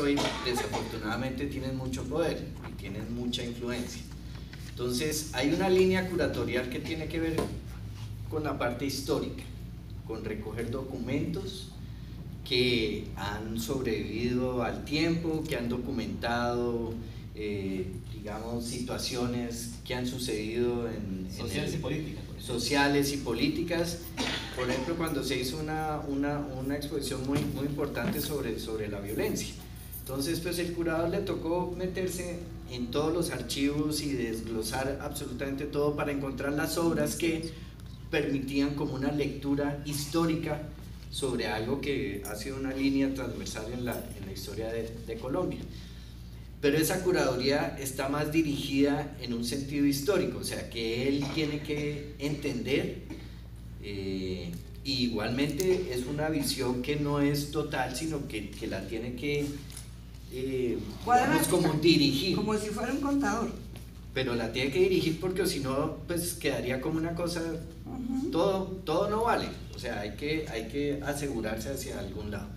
hoy desafortunadamente tienen mucho poder y tienen mucha influencia. Entonces hay una línea curatorial que tiene que ver con la parte histórica, con recoger documentos que han sobrevivido al tiempo, que han documentado, eh, digamos, situaciones que han sucedido en... Sociales y políticas. Sociales y políticas. Por ejemplo, cuando se hizo una, una, una exposición muy, muy importante sobre, sobre la violencia entonces, pues el curador le tocó meterse en todos los archivos y desglosar absolutamente todo para encontrar las obras que permitían como una lectura histórica sobre algo que ha sido una línea transversal en la, en la historia de, de, Colombia. Pero esa curaduría está más dirigida en un sentido histórico, o sea, que él tiene que entender, eh, igualmente es una visión que no es total, sino que, que la tiene que eh, como dirigir. Como si fuera un contador. Pero la tiene que dirigir porque si no, pues quedaría como una cosa, todo, todo no vale. O sea, hay que, hay que asegurarse hacia algún lado.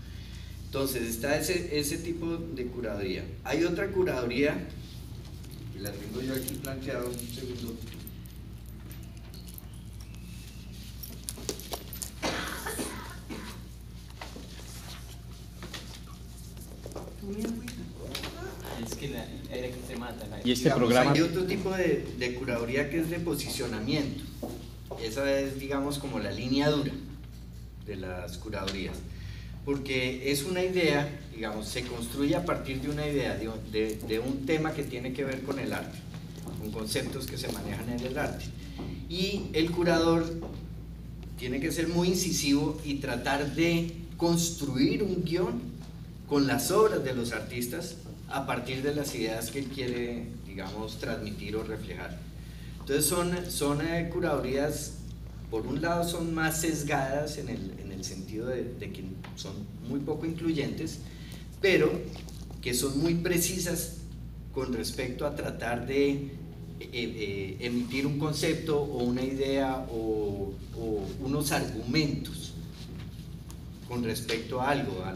Entonces está ese, ese tipo de curaduría. Hay otra curaduría, la tengo yo aquí planteado un segundo. Es que la, era que se mata. La... Y este digamos, programa... Hay otro tipo de, de curaduría que es de posicionamiento. Esa es, digamos, como la línea dura de las curadurías. Porque es una idea, digamos, se construye a partir de una idea, de, de, de un tema que tiene que ver con el arte, con conceptos que se manejan en el arte. Y el curador tiene que ser muy incisivo y tratar de construir un guion con las obras de los artistas a partir de las ideas que él quiere, digamos, transmitir o reflejar. Entonces son, son eh, curadurías, por un lado son más sesgadas en el, en el sentido de, que son muy poco incluyentes, pero que son muy precisas con respecto a tratar de eh, eh, emitir un concepto o una idea o unos argumentos con respecto a algo, a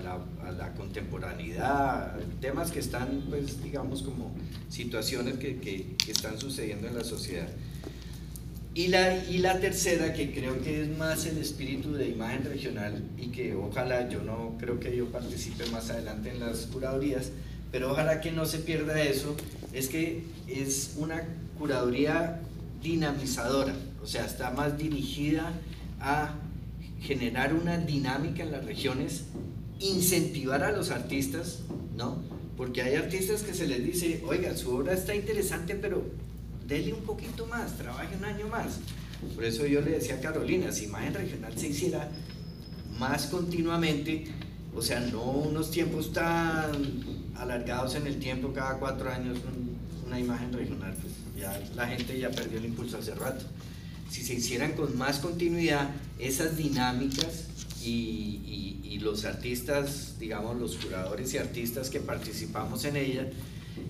la, contemporaneidad, temas que están, pues, digamos, como situaciones que, que, que, están sucediendo en la sociedad. Y la, y la tercera, que creo que es más el espíritu de imagen regional y que ojalá, yo no creo que yo participe más adelante en las curadurías, pero ojalá que no se pierda eso, es que es una curaduría dinamizadora, o sea, está más dirigida a generar una dinámica en las regiones, incentivar a los artistas, ¿no? Porque hay artistas que se les dice, oiga, su obra está interesante, pero déle un poquito más, trabaje un año más. Por eso yo le decía a Carolina, si imagen regional se hiciera más continuamente, o sea, no unos tiempos tan alargados en el tiempo, cada cuatro años una imagen regional, pues ya la gente ya perdió el impulso hace rato si se hicieran con más continuidad esas dinámicas y, y, y, los artistas, digamos los curadores y artistas que participamos en ella,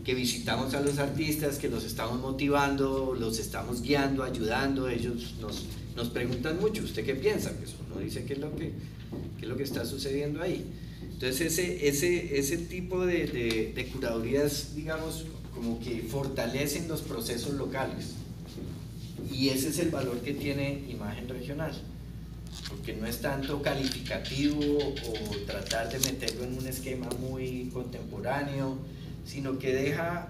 que visitamos a los artistas, que los estamos motivando, los estamos guiando, ayudando, ellos nos, nos preguntan mucho, ¿usted qué piensa? Pues uno dice qué es lo que, qué es lo que está sucediendo ahí. Entonces ese, ese, ese tipo de, de, de curadurías, digamos, como que fortalecen los procesos locales. Y ese es el valor que tiene imagen regional, porque no es tanto calificativo o tratar de meterlo en un esquema muy contemporáneo, sino que deja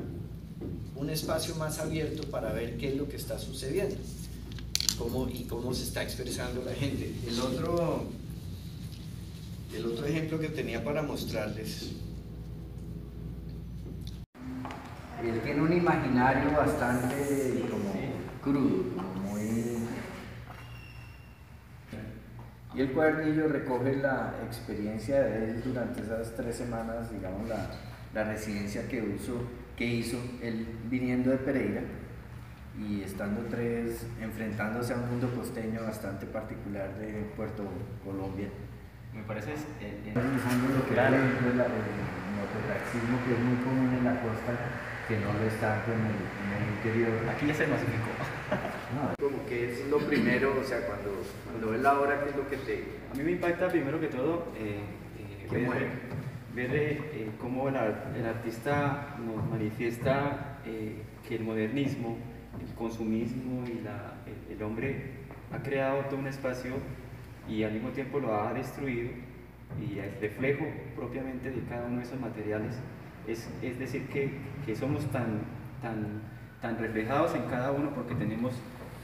un espacio más abierto para ver qué es lo que está sucediendo y cómo, y cómo se está expresando la gente. El otro, el otro ejemplo que tenía para mostrarles, él tiene un imaginario bastante crudo, muy... Y el cuadernillo recoge la experiencia de él durante esas tres semanas, digamos, la, la residencia que, uso, que hizo él viniendo de Pereira y estando tres, enfrentándose a un mundo costeño bastante particular de Puerto Colombia. Me parece... Eh, lo que claro. el, mototaxismo que es muy común en la costa, que no lo es tanto en el, en el interior. Aquí ya se masificó. No. Como que es lo primero, o sea, cuando, cuando ves la obra, ¿qué es lo que te...? A mí me impacta primero que todo... Eh, ¿Qué mueve? ver eh, cómo el, el, artista nos manifiesta eh, que el modernismo, el consumismo y la, el, el, hombre ha creado todo un espacio y al mismo tiempo lo ha destruido y el reflejo propiamente de cada uno de esos materiales es, es decir que, que, somos tan, tan, tan reflejados en cada uno porque tenemos,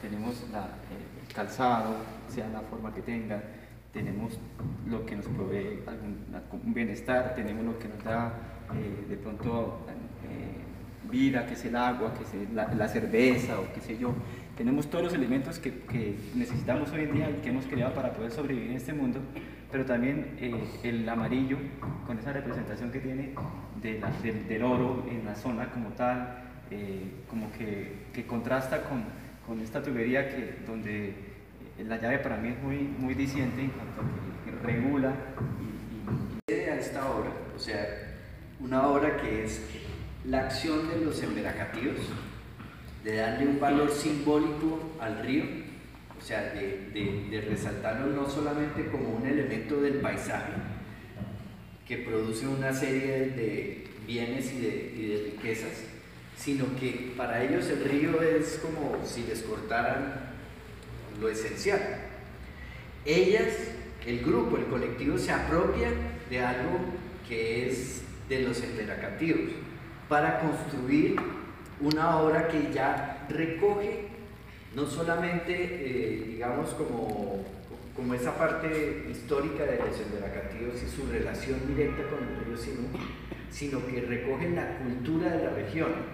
tenemos la, el calzado, sea la forma que tenga, tenemos lo que nos provee algún, bienestar, tenemos lo que nos da eh, de pronto eh, vida, que es el agua, que es la, la, cerveza o qué sé yo. Tenemos todos los elementos que, que, necesitamos hoy en día y que hemos creado para poder sobrevivir en este mundo, pero también eh, el amarillo, con esa representación que tiene de la, del, del, oro en la zona como tal, eh, como que, que contrasta con, con, esta tubería que, donde la llave para mí es muy, muy diciente en cuanto a que regula y, y... a esta obra, o sea, una obra que es la acción de los emberacativos, de darle un valor simbólico al río, o sea, de, de, resaltarlo no solamente como un elemento del paisaje, que produce una serie de bienes y de, y de riquezas, sino que para ellos el río es como si les cortaran lo esencial. Ellas, el grupo, el colectivo, se apropia de algo que es de los emperacativos para construir una obra que ya recoge no solamente, eh, digamos, como, como esa parte histórica de los emperacativos y su relación directa con el río Sinú, sino que recoge la cultura de la región.